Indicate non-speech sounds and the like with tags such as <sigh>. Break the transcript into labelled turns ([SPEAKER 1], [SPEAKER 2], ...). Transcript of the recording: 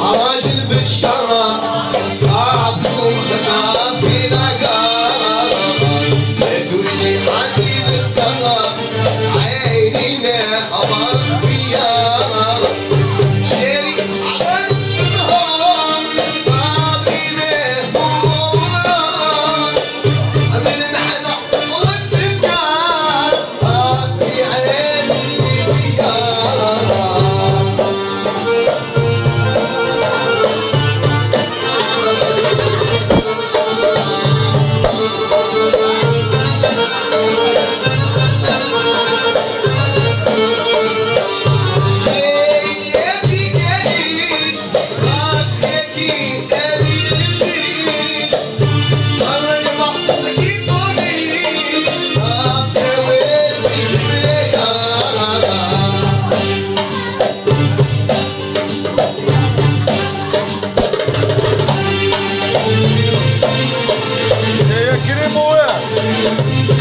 [SPEAKER 1] Aman
[SPEAKER 2] Thank <laughs> you.